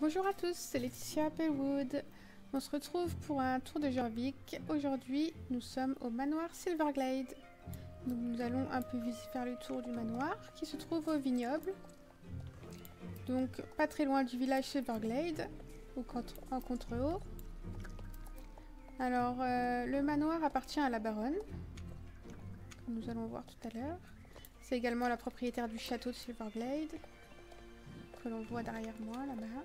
Bonjour à tous, c'est Laetitia Applewood. On se retrouve pour un tour de Jorvik. Aujourd'hui, nous sommes au manoir Silverglade. Nous allons un peu faire le tour du manoir qui se trouve au vignoble. Donc pas très loin du village Silverglade, au contre, en contre-haut. Alors euh, le manoir appartient à la baronne, comme nous allons voir tout à l'heure. C'est également la propriétaire du château de Silverglade, que l'on voit derrière moi là-bas.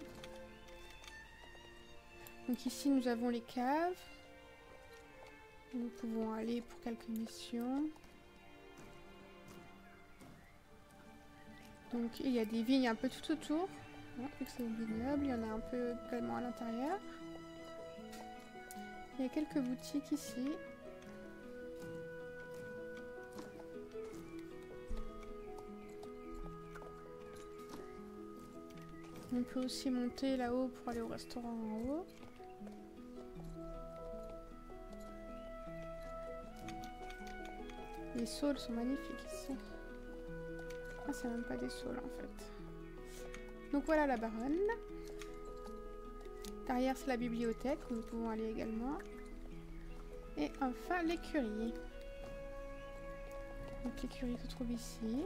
Donc ici nous avons les caves. Nous pouvons aller pour quelques missions. Donc il y a des vignes un peu tout autour. que c'est il y en a un peu également à l'intérieur. Il y a quelques boutiques ici. On peut aussi monter là-haut pour aller au restaurant en haut. Les saules sont magnifiques ici. Ah, c'est même pas des saules en fait. Donc voilà la baronne. Derrière, c'est la bibliothèque où nous pouvons aller également. Et enfin, l'écurie. Donc l'écurie se trouve ici.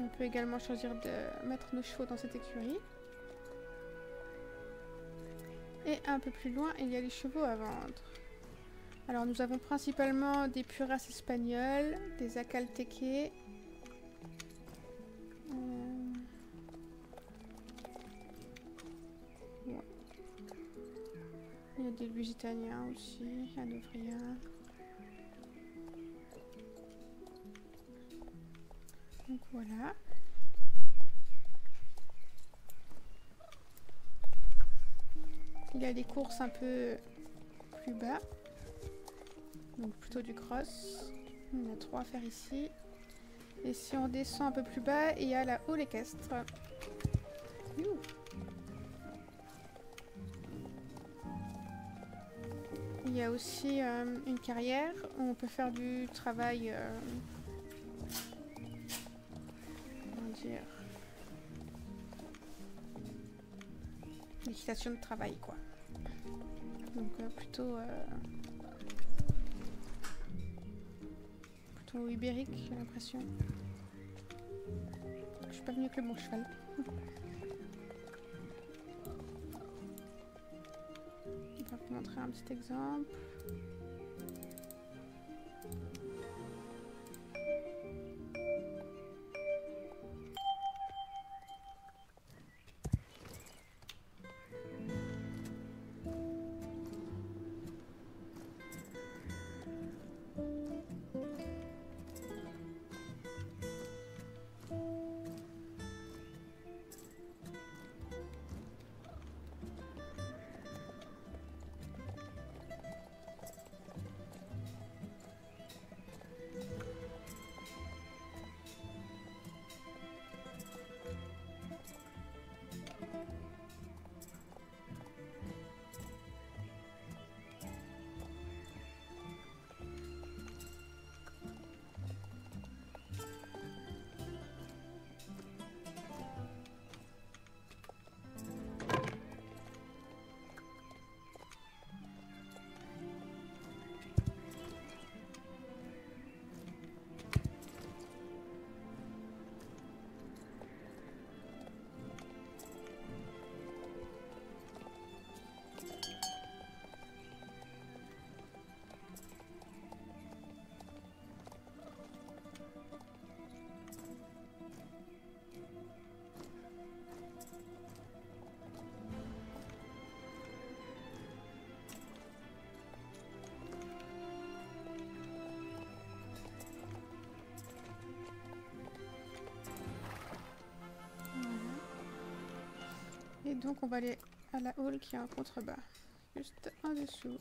On peut également choisir de mettre nos chevaux dans cette écurie. Et un peu plus loin, il y a les chevaux à vendre. Alors nous avons principalement des puras espagnols, des acalteques. Euh, il y a des lusitaniens aussi, hanovriens. Donc voilà. Il y a des courses un peu plus bas. Donc plutôt du cross. On a trois à faire ici. Et si on descend un peu plus bas, il y a la haut équestre. Il y a aussi euh, une carrière où on peut faire du travail... Euh, L'équitation de travail, quoi. Donc euh, plutôt... ibérique, j'ai l'impression. Je suis pas venue avec le bon cheval. On va vous montrer un petit exemple. Donc on va aller à la hall qui est en contrebas, juste en dessous.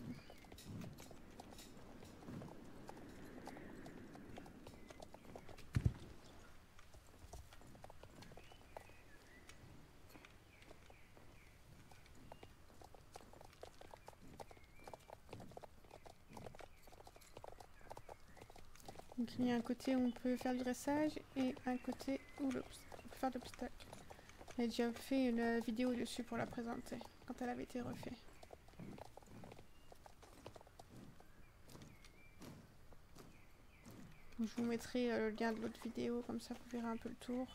Donc il y a un côté où on peut faire du dressage et un côté où on peut faire de. J'ai déjà fait une vidéo dessus pour la présenter, quand elle avait été refaite. Je vous mettrai euh, le lien de l'autre vidéo, comme ça vous verrez un peu le tour.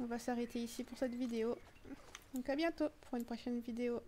On va s'arrêter ici pour cette vidéo. Donc à bientôt pour une prochaine vidéo.